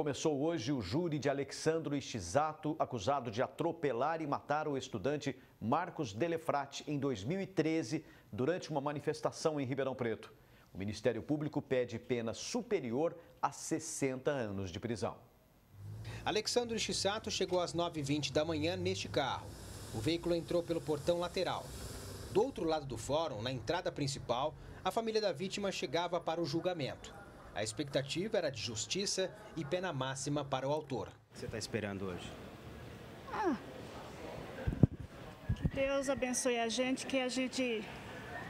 Começou hoje o júri de Alexandro Ichizato, acusado de atropelar e matar o estudante Marcos Delefrate em 2013, durante uma manifestação em Ribeirão Preto. O Ministério Público pede pena superior a 60 anos de prisão. Alexandro Ichizato chegou às 9h20 da manhã neste carro. O veículo entrou pelo portão lateral. Do outro lado do fórum, na entrada principal, a família da vítima chegava para o julgamento. A expectativa era de justiça e pena máxima para o autor. O que você está esperando hoje? Ah, que Deus abençoe a gente, que a gente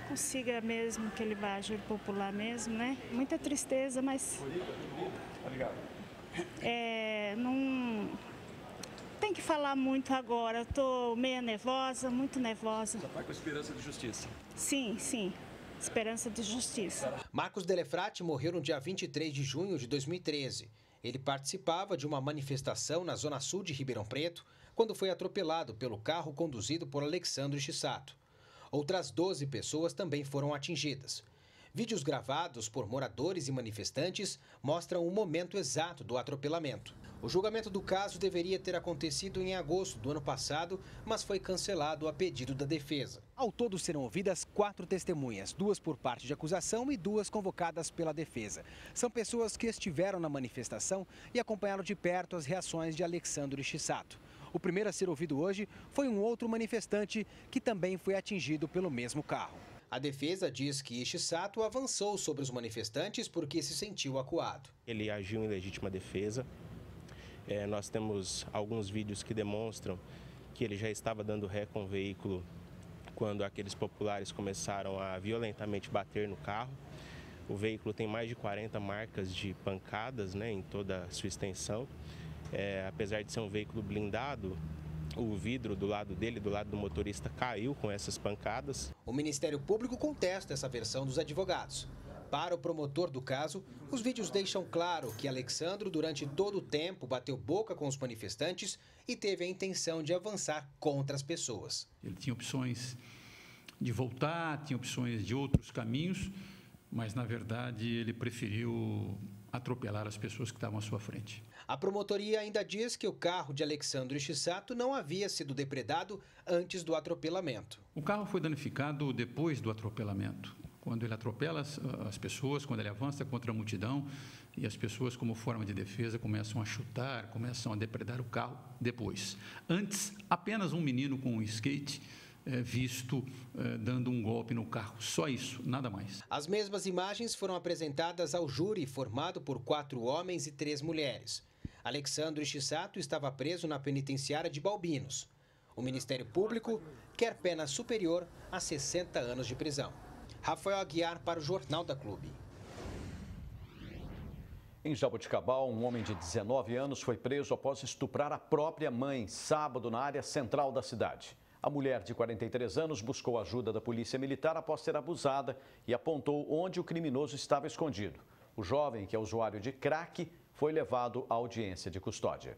consiga mesmo que ele vá agir popular mesmo, né? Muita tristeza, mas... É, não tem que falar muito agora. Estou meio nervosa, muito nervosa. Só vai com esperança de justiça? Sim, sim esperança de justiça. Marcos Delefrate morreu no dia 23 de junho de 2013. Ele participava de uma manifestação na zona sul de Ribeirão Preto quando foi atropelado pelo carro conduzido por Alexandre Chissato. Outras 12 pessoas também foram atingidas. Vídeos gravados por moradores e manifestantes mostram o momento exato do atropelamento. O julgamento do caso deveria ter acontecido em agosto do ano passado, mas foi cancelado a pedido da defesa. Ao todo serão ouvidas quatro testemunhas, duas por parte de acusação e duas convocadas pela defesa. São pessoas que estiveram na manifestação e acompanharam de perto as reações de Alexandre Chissato. O primeiro a ser ouvido hoje foi um outro manifestante que também foi atingido pelo mesmo carro. A defesa diz que Ishisato avançou sobre os manifestantes porque se sentiu acuado. Ele agiu em legítima defesa, é, nós temos alguns vídeos que demonstram que ele já estava dando ré com o veículo quando aqueles populares começaram a violentamente bater no carro. O veículo tem mais de 40 marcas de pancadas né, em toda a sua extensão. É, apesar de ser um veículo blindado, o vidro do lado dele, do lado do motorista, caiu com essas pancadas. O Ministério Público contesta essa versão dos advogados. Para o promotor do caso, os vídeos deixam claro que Alexandro, durante todo o tempo, bateu boca com os manifestantes e teve a intenção de avançar contra as pessoas. Ele tinha opções de voltar, tinha opções de outros caminhos, mas, na verdade, ele preferiu atropelar as pessoas que estavam à sua frente. A promotoria ainda diz que o carro de Alexandre Chissato não havia sido depredado antes do atropelamento. O carro foi danificado depois do atropelamento quando ele atropela as, as, pessoas, quando ele avança contra a multidão e as pessoas, como forma de defesa, começam a chutar, começam a depredar o carro depois. Antes, apenas um menino com um skate é, visto é, dando um golpe no carro. Só isso, nada mais. As mesmas imagens foram apresentadas ao júri, formado por quatro homens e três mulheres. Alexandre Chissato estava preso na penitenciária de Balbinos. O Ministério Público quer pena superior a 60 anos de prisão. Rafael Aguiar para o Jornal da Clube. Em Jaboticabal, um homem de 19 anos foi preso após estuprar a própria mãe, sábado, na área central da cidade. A mulher de 43 anos buscou ajuda da polícia militar após ser abusada e apontou onde o criminoso estava escondido. O jovem, que é usuário de crack, foi levado à audiência de custódia.